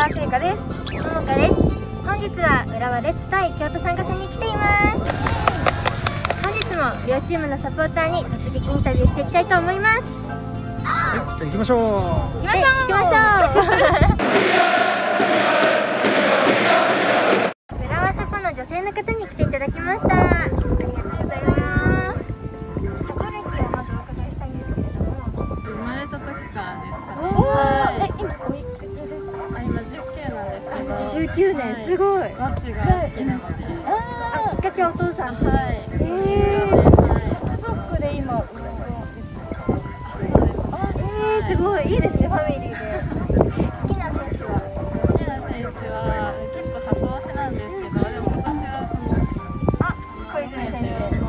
川聖華です桃香です。本日は浦和レッズ対京都参加戦に来ています。本日も両チームのサポーターに突撃インタビューしていきたいと思います。はい、じゃあ行きましょう。行きましょう。行きましょう浦和サポの女性の方に来ていただきました九年、すごい。マッチが好きなので。あきっかけお父さん。はい。ええー。すごい、い。い。ですね、ファミリーで。好きな選手は。好きな選手は、結構発想しなんですけど、でも私はこの。あ、小泉選手の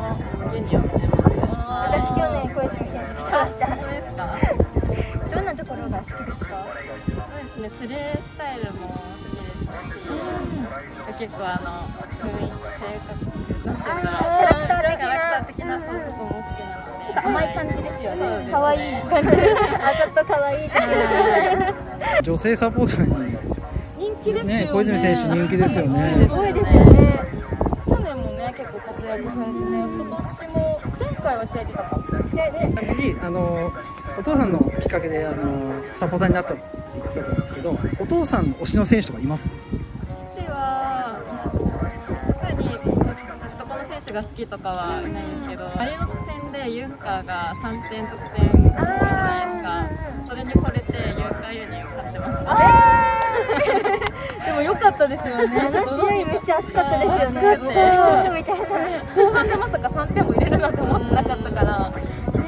ユニオンで。私去年小泉選手来ました。本当ですか。どんなところが好きですか。そうですね、プレースタイルも。結構あの雰囲気性格なんていうんだろうあーキャラクター的なキャラクター的なそういうとこも好きなので。ちょっと甘い感じですよねね可愛い感じあちょっと可愛い的な女性サポーターに人気ですよねね、小泉選手人気ですよね。すごいですよね去年もね結構活躍されてね今年も前回は試合出たか次あのお父さんのきっかけであのサポーターになったって言ってたと思うんですけど、お父さんの推しの選手とかいます？が好きとかはいないんですけどマリノス戦でユンカーが3点得点じゃないですか。それに惚れてユンカーユニを買ってました。でも良かったですよね。めっちゃ熱かったですよね。熱かった。みたいな後半でまさか3点も入れるなんて思ってなかったから。普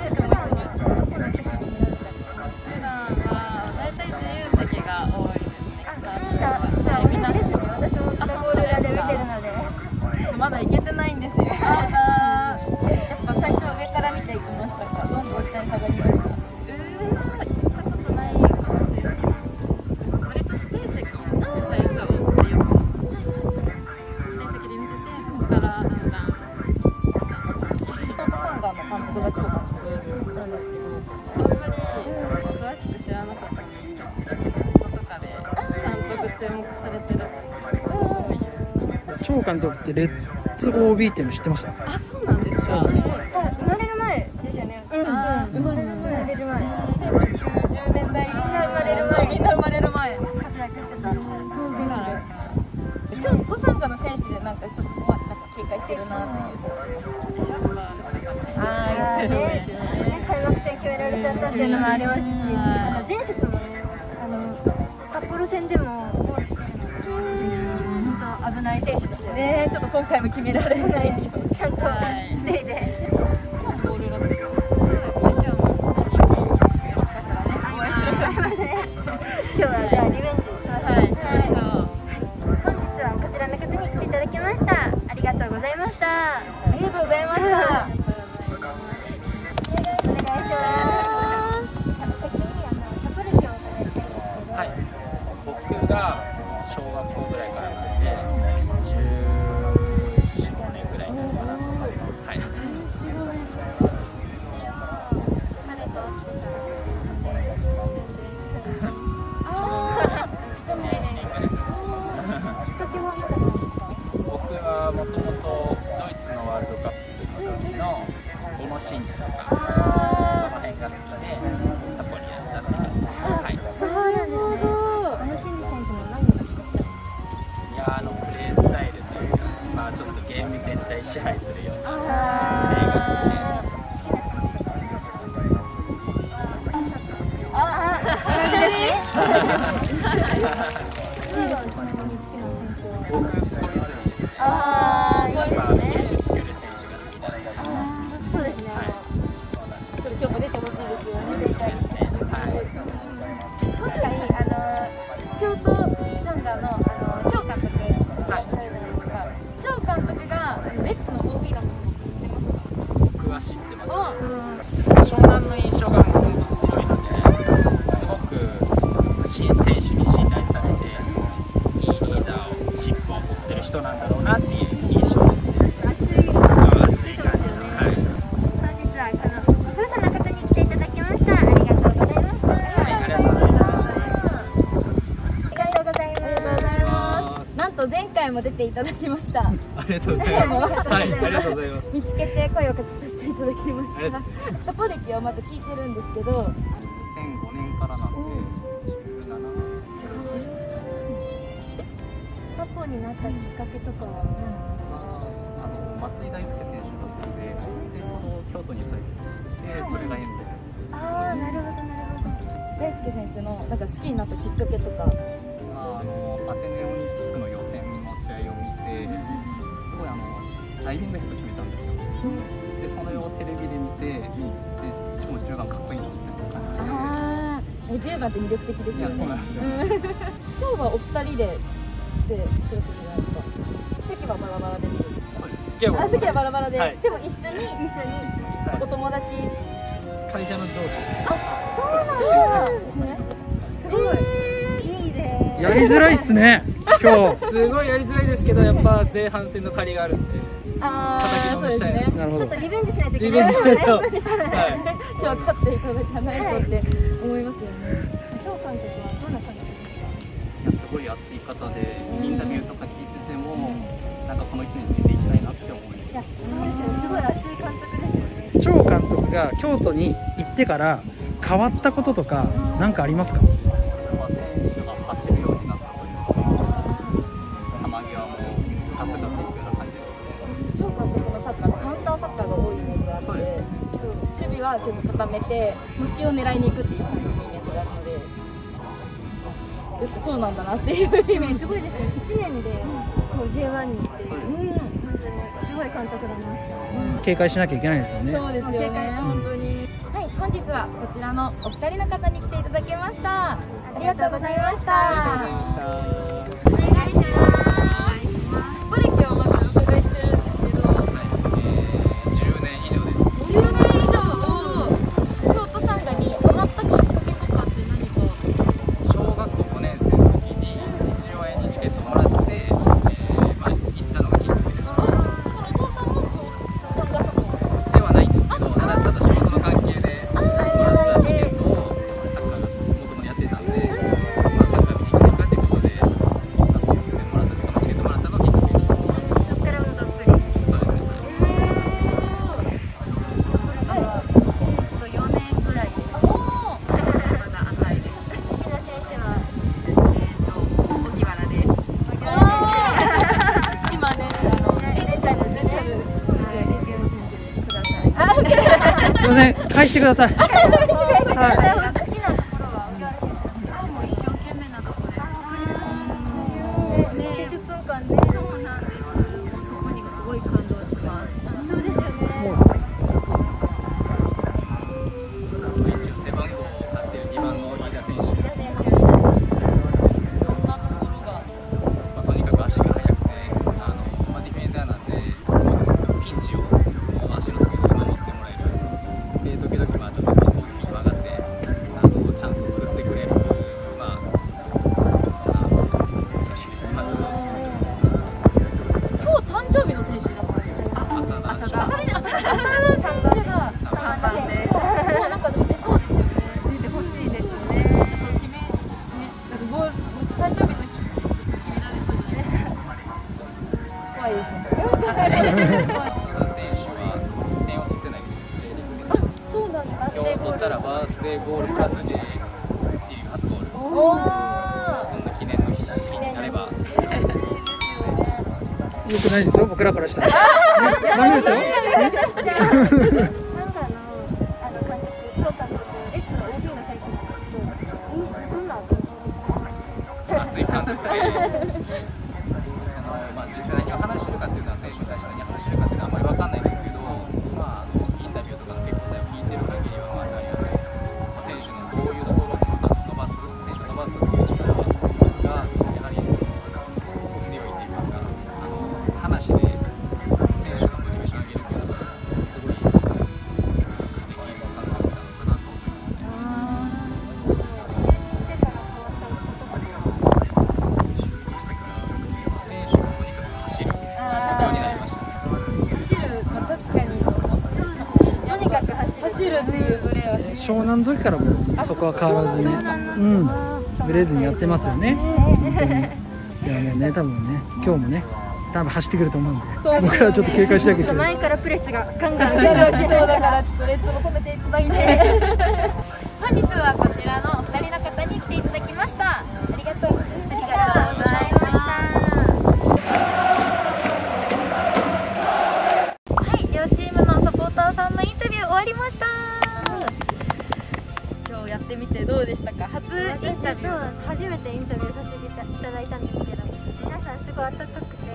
段は大体自由席が多いですねあ、はいみんなですね。私も裏ゴール裏で見てるので。ちょっとまだ行けてないんですよ。やっぱ最初上から見ていきましたか。どんどん下に下がりました。超監督なん。ですけどあん。まり詳しく知らなかったん。ですけど、Facebook とかで監督注目されてる多いです。張監督ってレッっていうの知ってました？あ、そうなんですか？あ、生まれる前ですよね。うんあ生まれる前。生まれる前。2090年代みんな生まれる前みんな生まれる前活躍してた。そうですね今日ドサンガの選手でなんかちょっとまなんか警戒してるなっていうあーねね開幕戦決められちゃったっていうのもありますし、前節もね、あの札幌戦でもゴールしてるので、本当危ない選手ですよね。ちょっと今回も決められないよちゃんとはいゲーム全体支配するよあ。ああ、いいですまあ、ね。作る選手が好きだったりとか、あー。そうですね。そうなんですちょっと今日も出てほしいですよね絶対にね。はい。今回あの京都人なんだろうなっていう印象前回も出ていただきました。ありがとうございます。はい、ありがとうございます。見つけて声をかけさせていただきました。サポ歴をまず聞いてるんですけど。2005年からなので、17年。サポになったきっかけとかはあの松井大輔選手が好きででその京都に最近でそれが縁でああなるほどなるほど大輔選手のなんか好きになったきっかけとかまあ、あのアテネオリンピックの予選の試合を見て、すごいあのダイビングヘッド決めたんですよ。で、それをテレビで見て、で、しかも10番かっこいいなって感じで。ああ10番って魅力的ですよね 今日はお二人ででクロスじゃないですか席はバラバラで見るんですか？そうで。すあ席はバラバラで、はい。でも一緒に一緒にお友達。会社の上司。そうなんですねすごい、いいねやりづらいっすね今日。すごいやりづらいですけど、やっぱ前半戦の借りがあるんで、ああそうですね。なるほど。ちょっとリベンジしないといけリないで。すねベンジしたいと。はい。今日は勝っていただかないとって思いますよねい熱い方で、インタビューとか聞いてても、なんかこの人についていきたいなって思いいやそうですすごい熱い監督ですよね。張監督が京都に行ってから変わったこととか何かありますか？は結構固めて隙を狙いに行くっていうやっぱそうなんだなっていうイメージすごいですね1年でこう J1 に行ってそうん本当にすごい監督だなって警戒しなきゃいけないですよねそうですよね、本当に。はい、本日はこちらのお二人の方に来ていただきました。ありがとうございましありがとうた。ございました。お願いしますくださいよくないですよ。僕らからしたら。ねダメですよ。じゃあサンガのあの監督、張監督、レッツの OB の最近どんな湘南の時からもずっとそこは変わらずにうんブレずにやってますよね。いやね多分ね今日もね多分走ってくると思うんでそう僕らちょっと警戒しなきゃいけない。前からプレスがガンガンガンガン来そうだからちょっとレッツも止めていただいて。本日はこちらのお二人の方に来ていただきてみてどうでしたか？初インタビュー。初めてインタビューさせていただいたんですけど皆さんすごい温かくて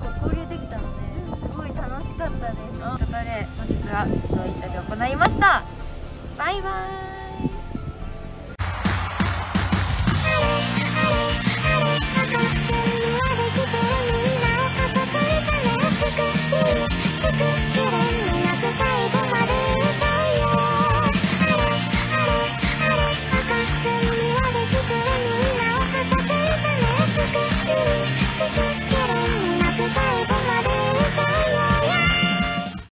こう交流できたのですごい楽しかったですということで本日はインタビューを行いました。バイバーイ。